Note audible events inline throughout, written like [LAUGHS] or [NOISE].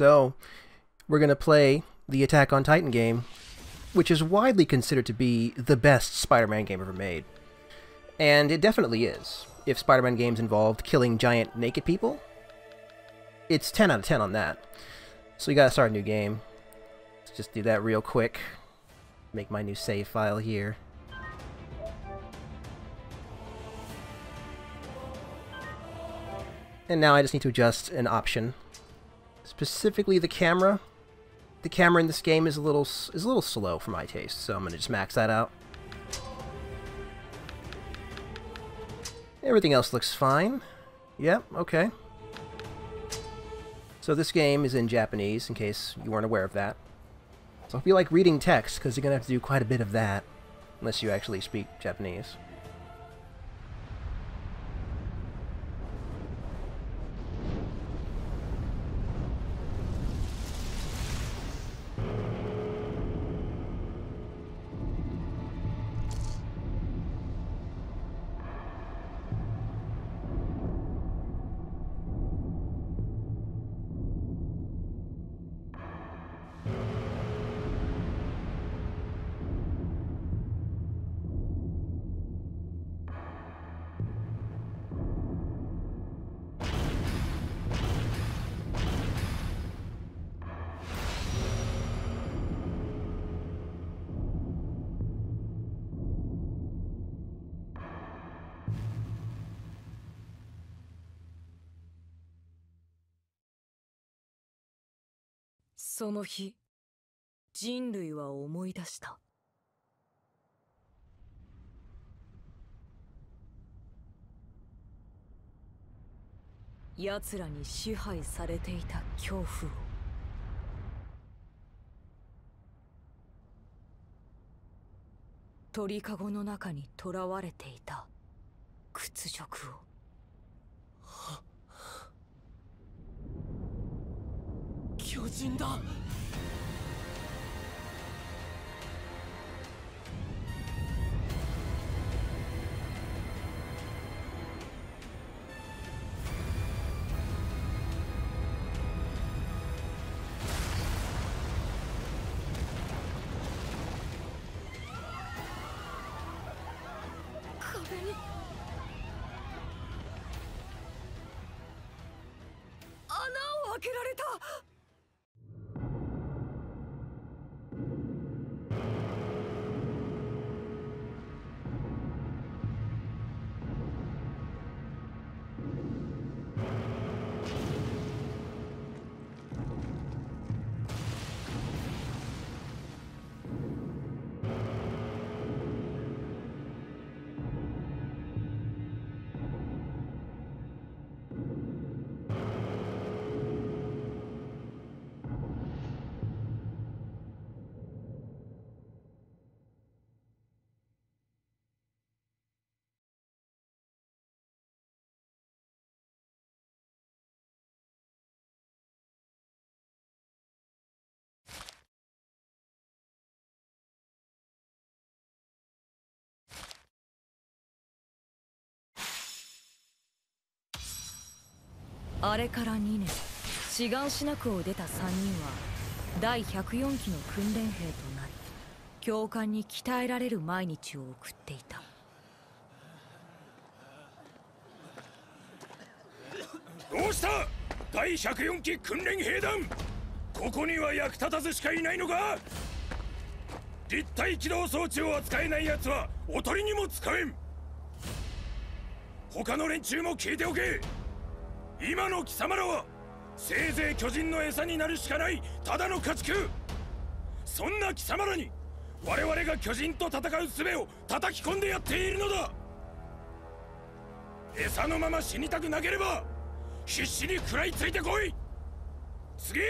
So, we're going to play the Attack on Titan game, which is widely considered to be the best Spider-Man game ever made. And it definitely is. If Spider-Man games involved killing giant naked people, it's 10 out of 10 on that. So we gotta start a new game. Let's just do that real quick. Make my new save file here. And now I just need to adjust an option. Specifically the camera. The camera in this game is a little is a little slow for my taste, so I'm gonna just max that out. Everything else looks fine. Yep, okay. So this game is in Japanese, in case you weren't aware of that. So if you like reading text, because you're going to have to do quite a bit of that, unless you actually speak Japanese. その日人類は思い出した。奴らに支配されていた恐怖を。鳥かごの中に囚われていた屈辱を。巨人だ。壁に。穴を開けられた。あれから2年。志願しなくを出た3人は第104期の訓練兵となり教官に鍛えられる毎日を送っていた。どうした？第104期訓練兵団。ここには役立たずしかいないのか？立体起動装置を扱えない奴はおとりにも使えん。他の連中も聞いておけ。今の貴様らはせいぜい巨人の餌になるしかないただの家畜。そんな貴様らに我々が巨人と戦う術を叩き込んでやっているのだ。餌のまま死にたくなければ必死に食らいついてこい。次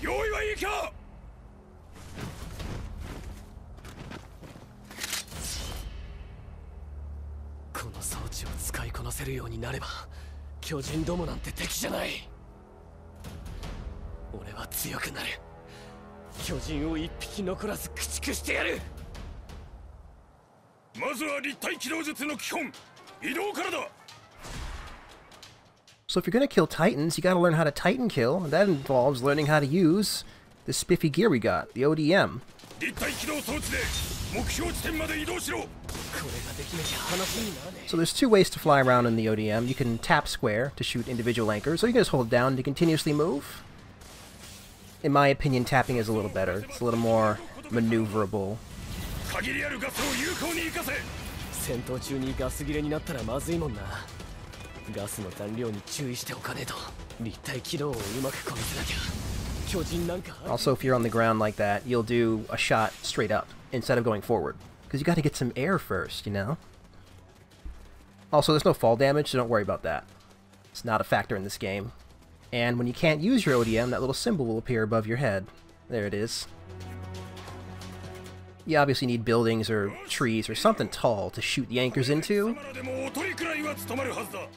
用意はいいか。この装置を使いこなせるようになれば巨人どもなんて敵じゃない俺は強くなる巨人を一匹残らず駆逐してやるまずは立体機動術の基本移動からだ So if you're going to kill Titans, you got to learn how to Titan kill, and that involves learning how to use the spiffy gear we got, the ODM. 立体起動装置で目標地点まで移動しろ これができなきゃ話にならね So there's two ways to fly around in the ODM. You can tap square to shoot individual anchors, or you can just hold down to continuously move. In my opinion, tapping is a little better. It's a little more maneuverable. 限りあるガスを有効に生かせ戦闘中にガス切れになったらまずいもんなガスの残量に注意しておかねえと立体軌道をうまくこなせなきゃ巨人なんか Also, if you're on the ground like that, you'll do a shot straight up instead of going forward. because you got to get some air first, you know? Also, there's no fall damage, so don't worry about that. It's not a factor in this game. And when you can't use your ODM, that little symbol will appear above your head. There it is. You obviously need buildings or trees or something tall to shoot the anchors into.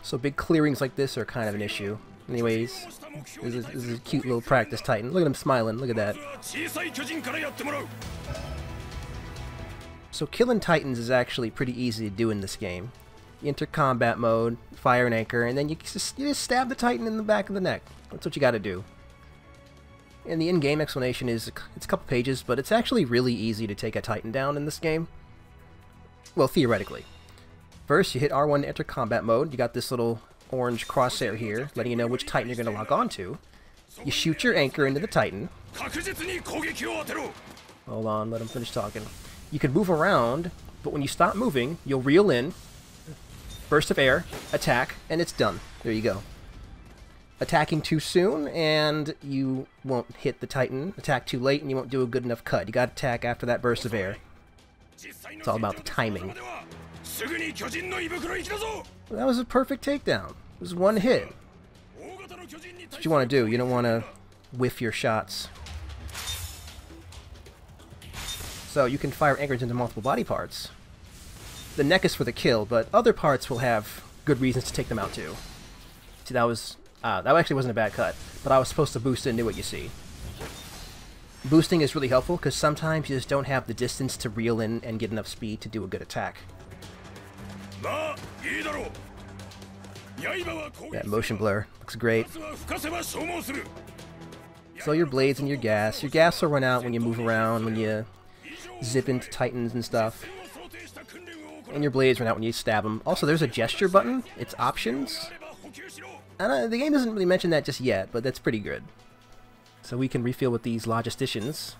So big clearings like this are kind of an issue. Anyways, this is, this is a cute little practice titan. Look at him smiling, look at that. So killing titans is actually pretty easy to do in this game. You enter combat mode, fire an anchor, and then you just, you just stab the titan in the back of the neck. That's what you gotta do. And the in-game explanation is, it's a couple pages, but it's actually really easy to take a titan down in this game. Well, theoretically. First, you hit R1 to enter combat mode. You got this little orange crosshair here, letting you know which titan you're gonna lock onto. You shoot your anchor into the titan. Hold on, let him finish talking. You can move around, but when you stop moving, you'll reel in, burst of air, attack, and it's done. There you go. Attacking too soon, and you won't hit the Titan. Attack too late, and you won't do a good enough cut. You gotta attack after that burst of air. It's all about the timing. Well, that was a perfect takedown. It was one hit. That's what you want to do. You don't want to whiff your shots. so you can fire anchors into multiple body parts. The neck is for the kill, but other parts will have good reasons to take them out too. See, that was... Uh, that actually wasn't a bad cut, but I was supposed to boost into what you see. Boosting is really helpful, because sometimes you just don't have the distance to reel in and get enough speed to do a good attack. That motion blur looks great. So your blades and your gas. Your gas will run out when you move around, when you zip into titans and stuff. And your blades run out when you stab them. Also, there's a gesture button. It's options. And uh, the game doesn't really mention that just yet, but that's pretty good. So we can refill with these logisticians.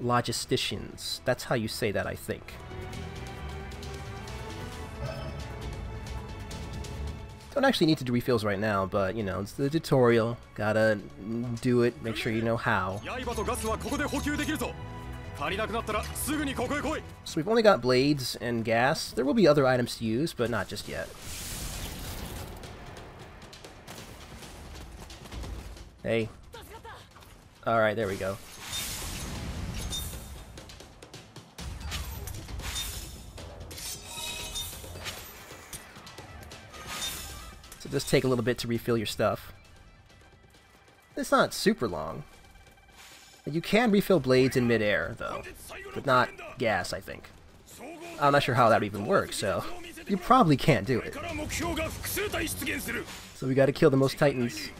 Logisticians. That's how you say that, I think. Don't actually need to do refills right now, but, you know, it's the tutorial. Gotta do it, make sure you know how. So we've only got blades and gas. There will be other items to use, but not just yet. Hey. Alright, there we go. So just take a little bit to refill your stuff. It's not super long. You can refill blades in midair, though, but not gas, I think. I'm not sure how that would even work, so you probably can't do it. So we gotta kill the most titans.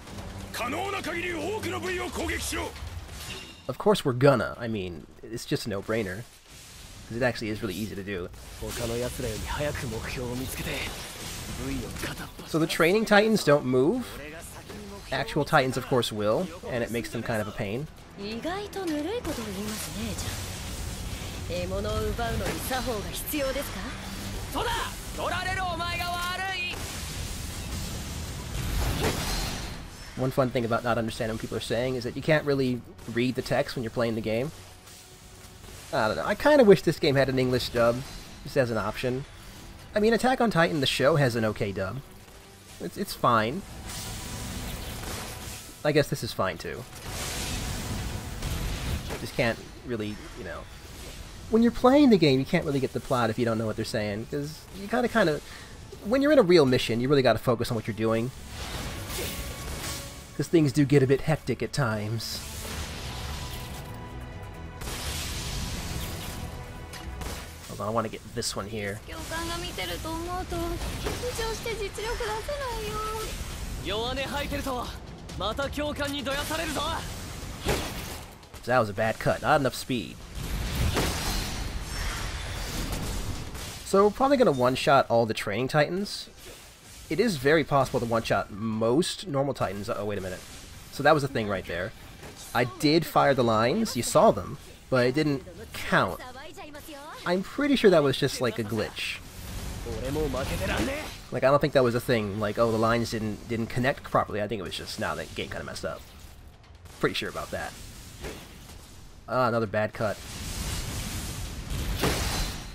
Of course we're gonna, I mean, it's just a no-brainer. Because it actually is really easy to do. So the training titans don't move. Actual titans, of course, will, and it makes them kind of a pain. 意外とぬるいことを言いますねじゃん獲物を奪うのに作法が必要ですかそうだ取られるお前が悪い One fun thing about not understanding what people are saying is that you can't really read the text when you're playing the game. I don't know. I kind of wish this game had an English dub, just as an option. I mean, Attack on Titan, the show, has an okay dub. It's, it's fine. I guess this is fine too. Just can't really, you know. When you're playing the game, you can't really get the plot if you don't know what they're saying, because you gotta kind of. When you're in a real mission, you really gotta focus on what you're doing because things do get a bit hectic at times. Hold on, I want to get this one here. So that was a bad cut. Not enough speed. So we're probably going to one-shot all the Training Titans. It is very possible to one-shot most normal Titans. Oh wait a minute. So that was a thing right there. I did fire the lines. You saw them. But it didn't count. I'm pretty sure that was just like a glitch. Like I don't think that was a thing. Like oh the lines didn't didn't connect properly. I think it was just now nah, the game kind of messed up. Pretty sure about that. Ah, another bad cut.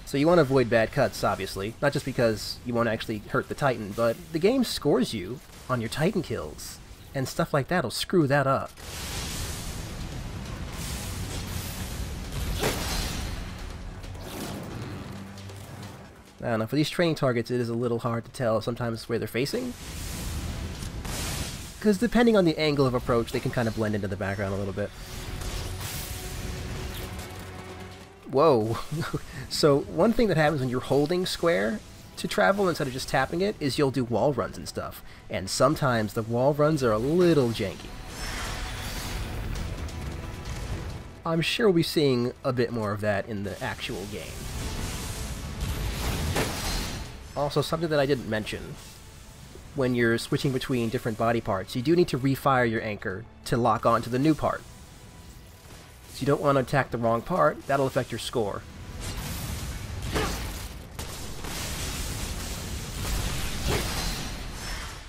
So you want to avoid bad cuts, obviously. Not just because you won't actually hurt the Titan, but the game scores you on your Titan kills. And stuff like that'll screw that up. I don't know, for these training targets it is a little hard to tell sometimes where they're facing. Because depending on the angle of approach, they can kind of blend into the background a little bit. Whoa. [LAUGHS] so one thing that happens when you're holding square to travel instead of just tapping it is you'll do wall runs and stuff. And sometimes the wall runs are a little janky. I'm sure we'll be seeing a bit more of that in the actual game. Also, something that I didn't mention. When you're switching between different body parts, you do need to refire your anchor to lock on to the new part. So you don't want to attack the wrong part, that'll affect your score.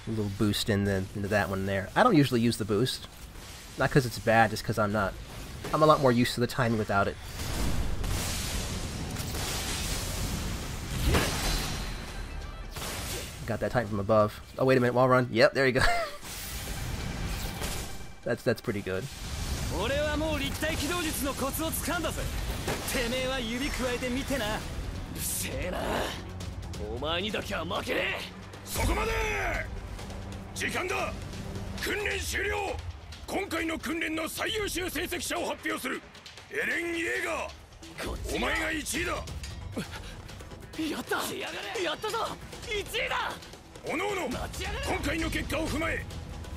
A little boost in the, into that one there. I don't usually use the boost. Not because it's bad, just because I'm not... I'm a lot more used to the timing without it. Got that Titan from above. Oh, wait a minute, wall run. Yep, there you go. [LAUGHS] that's that's pretty good. 俺はもう立体機動術のコツをつかんだぜ。てめえは指くわえてみてな。うるせえな。お前にだけは負けねそこまで。時間だ。訓練終了。今回の訓練の最優秀成績者を発表する。エレン・イエーガー。お前が1位だ。やった。やったぞ。1位だ。おのおの。待ちやがれ。今回の結果を踏まえ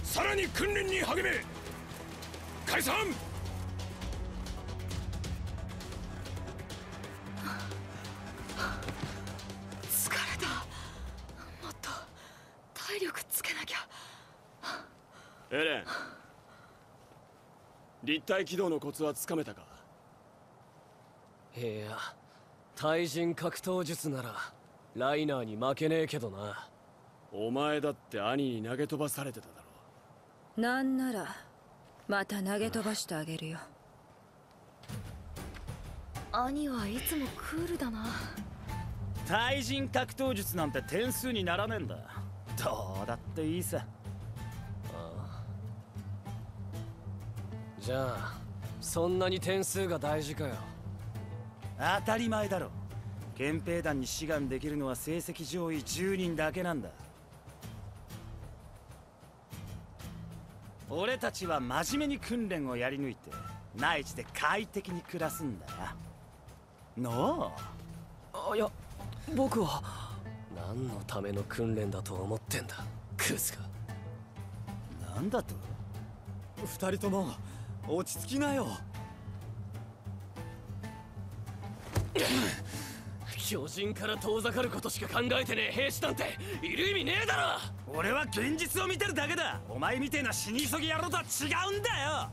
さらに訓練に励め解散！疲れた。もっと体力つけなきゃ。エレン。立体起動のコツはつかめたか？いや対人格闘術ならライナーに負けねえけどな。お前だって兄に投げ飛ばされてただろ。なんならまた投げ飛ばしてあげるよ。兄はいつもクールだな。対人格闘術なんて点数にならねえんだ。どうだっていいさ。じゃあそんなに点数が大事かよ。当たり前だろ。憲兵団に志願できるのは成績上位10人だけなんだ俺たちは真面目に訓練をやり抜いて内地で快適に暮らすんだのあいや僕は。何のための訓練だと思ってんだ？クズが。うなんだと？二人とも落ち着きなよ [LAUGHS] 巨人から遠ざかることしか考えてねえ兵士なんている意味ねえだろ！俺は現実を見てるだけだ。お前みてえな死に急ぎ野郎とは違うんだよ。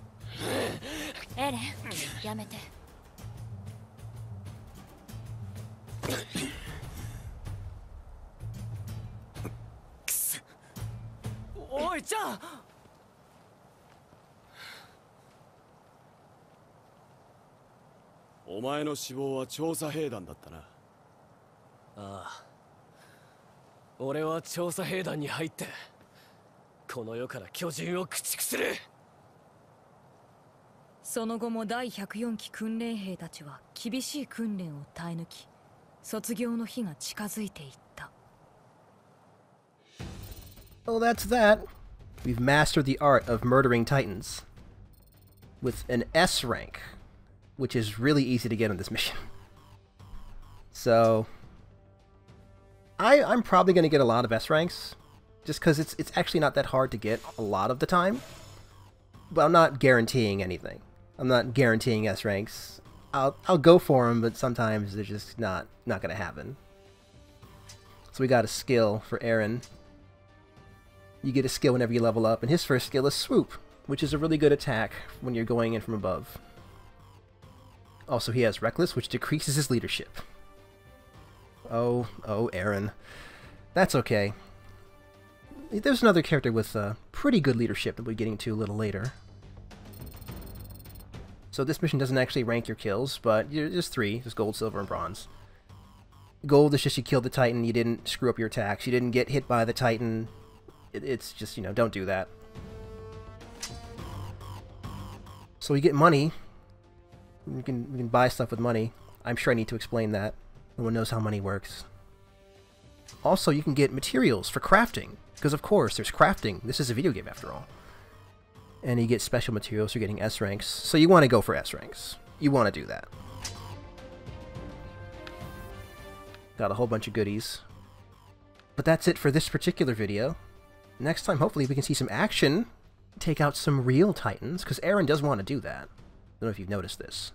エレンやめて。おいちゃん！お前の死亡は調査兵団だったなああ俺は調査兵団に入ってこの世から巨人を駆逐するその後も第104期訓練兵たちは厳しい訓練を耐え抜き卒業の日が近づいていった Well, that's that. We've mastered the art of murdering titans. With an S rank, which is really easy to get on this mission. So, I, I'm probably going to get a lot of S ranks. just because it's it's actually not that hard to get a lot of the time. But I'm not guaranteeing anything. I'm not guaranteeing S ranks. I'll I'll go for them, but sometimes they're just not not gonna happen. So we got a skill for Eren. You get a skill whenever you level up, and his first skill is Swoop, which is a really good attack when you're going in from above. Also, he has Reckless, which decreases his leadership. Oh, oh, Eren. That's okay. There's another character with uh, pretty good leadership that we'll be getting to a little later. So this mission doesn't actually rank your kills, but there's three. There's gold, silver, and bronze. Gold is just you killed the Titan, you didn't screw up your attacks, you didn't get hit by the Titan. It, it's just, you know, don't do that. So we get money. We can, we can buy stuff with money. I'm sure I need to explain that. No one knows how money works. Also, you can get materials for crafting. Because of course, there's crafting. This is a video game after all. And you get special materials, you're getting S ranks. So you want to go for S ranks. You want to do that. Got a whole bunch of goodies. But that's it for this particular video. Next time, hopefully, we can see some action. Take out some real titans, because Eren does want to do that. I don't know if you've noticed this.